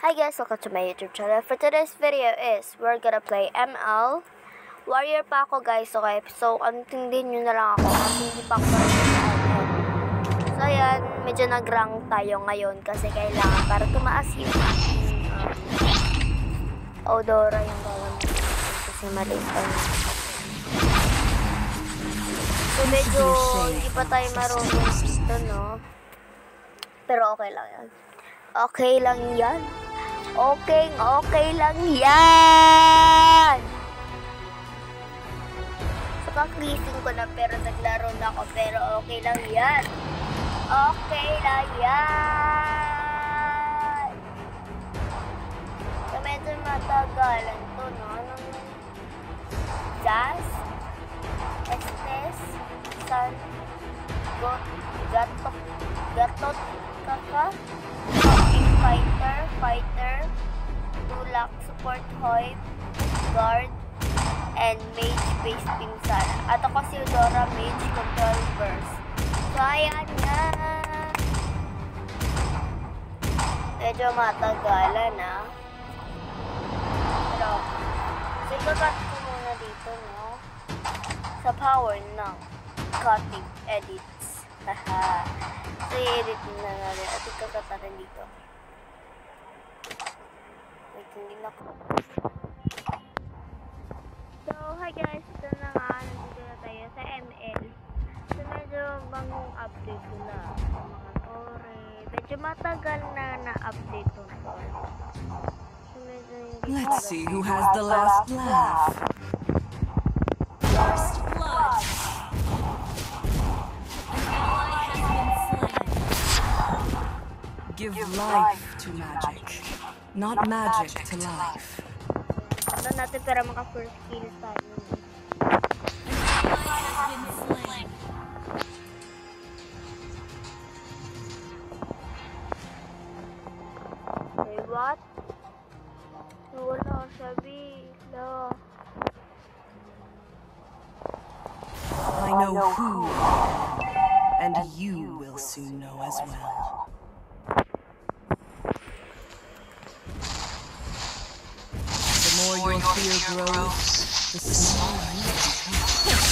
Hi guys, welcome to my YouTube channel. For today's video is, we're gonna play ML. Warrior pa ako guys, okay? So, antindihin nyo na lang ako kasi hindi pa ako. So, ayan, medyo nag-rank tayo ngayon kasi kailangan para tumaas yung um, Odora yung gawan kasi maliit pa. So, medyo hindi pa tayo marunong dito, no? Pero okay lang yan. Okay lang yan. Okay, okay lang yan. So, kaklising ko na pero naglaro na ako pero okay lang yan. Okay lang yan. So, medyo matagalan to, no? Anong Jazz? Estes? San? Got? Gatot? Gatot? Kaka? Fighter, fighter, tulak, support hoy, guard, and mage base pinsan. At ako si Eudora Mage Control Burst. So, ayan nga. Medyo matagalan, ah. Pero, so, ikakat ko muna dito, no? Sa power ng cutting edits. Haha. So, i-edit na natin at ikakata rin dito. Wait, hindi na ko. So, hi guys. Ito na nga. Nandito na tayo sa ML. So, medyo bagong update ko na. Mga tore. Medyo matagal na na-update to. So, medyo hindi Let's see who has the last laugh. First blood. An ally has been slain. Give life to magic, not magic to life. Ano natin para maka first kill tayo. An ally has been slain. Say what? Wala sabi. La. I know who, and you will soon know as well. Your fear grows, the smaller you become.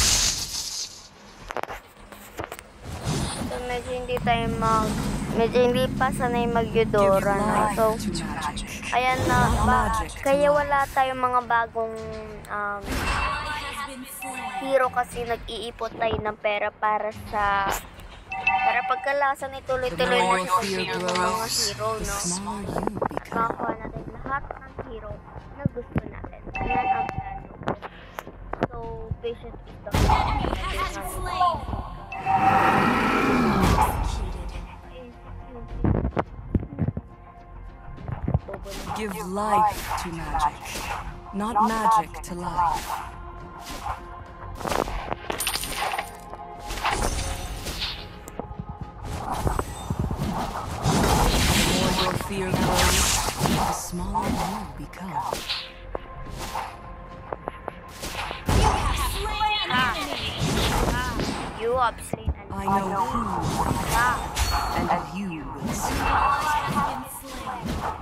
So, medyo hindi tayo mag... Medyo hindi pa sanay mag-Eudora na. So, ayan na. Ba, kaya wala tayong mga bagong um, hero kasi nag-iipot tayo ng pera para sa... Para pagkalasan ay The tuloy-tuloy na sa mga hero, no? Makakuha natin lahat ng hero na gusto Give life to magic, not magic to life. Ally has been slain.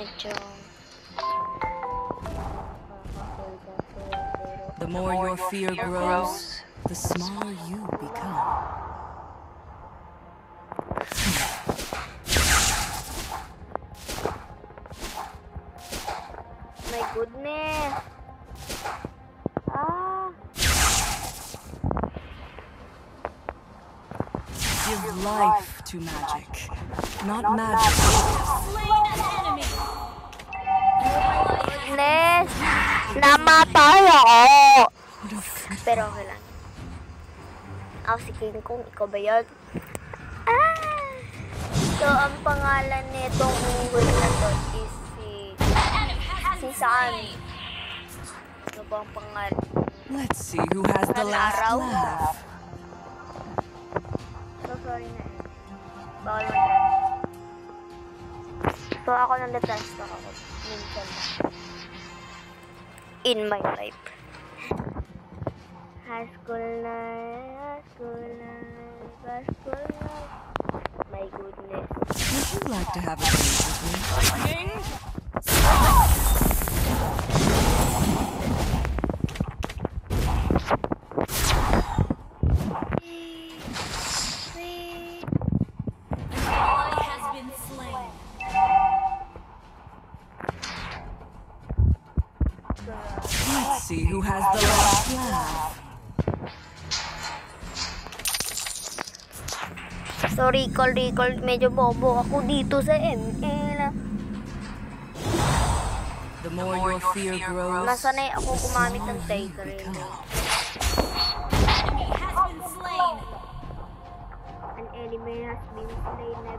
medyo... The more your fear grows, the smaller you become. Life to magic, not magic. Goodness! Namatay ako! Pero okay lang. Ako si King Kong, ikaw ba yun? Ah! So, ang pangalan nitong unggoy na to is si... Si slain. Ano ba ang pangalan? Let's see who has the last laugh. So, na eh. Bawal mag-trans. So, ako nang na-trans talk ako. Minsan lang. in my life. High school life, high school life, high school life. My goodness. Would you like to have a drink with me? So, recall, recall, medyo bobo ako dito sa ML. The more your fear grows, Nasanay ako the gumamit ng Tiger. become. Enemy has been slain. An enemy has been slain na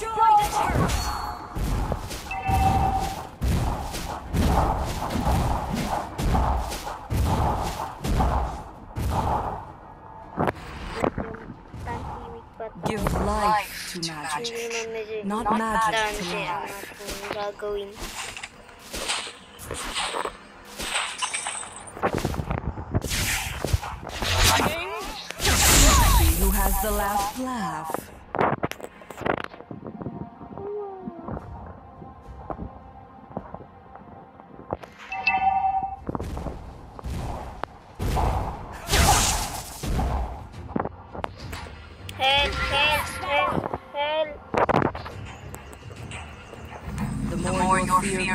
Give life to magic. Hindi naman medyo Not magic to life. gagawin. Who has the last laugh.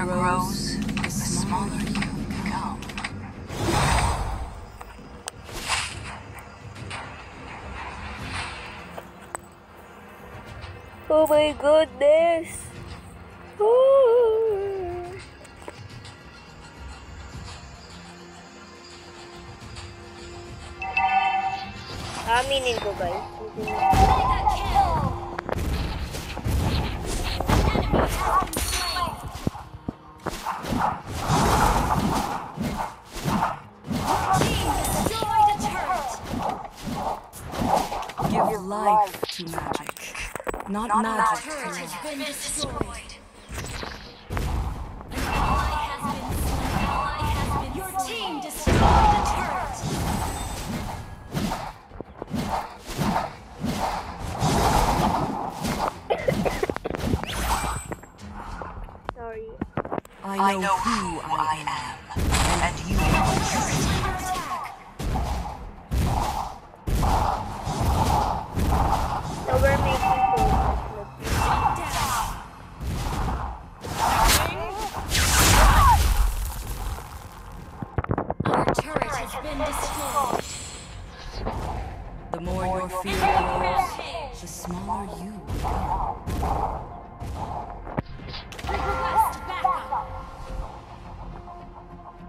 Grows, the smaller you become. Oh my goodness! Oh. Aminin ko guys. Not, magic to Turret has been destroyed. An ally has been slain. Ally has been Your team destroyed a turret. Sorry. I know, who The more your fear grows, the smaller you become.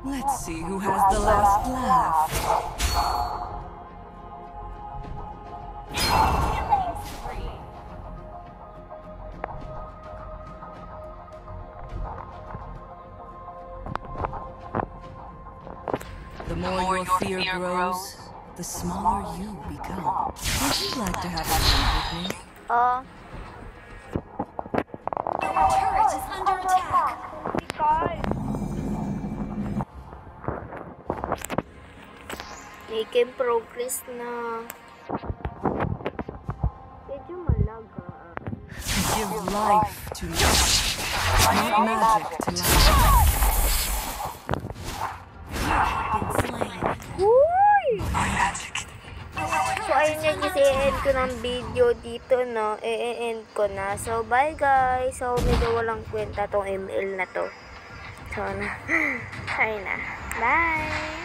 Let's see who has the last laugh. The more, your fear, grows, the smaller you become. Would you like to have a drink with me? Oh. Our turret is under attack. Making progress na. Medyo malaga. Give life to magic. Not magic to life. Ko ng video dito, no? E-end ko na. So, bye guys. So, medyo walang kwenta tong ML na to. So, na. Sorry na. Bye!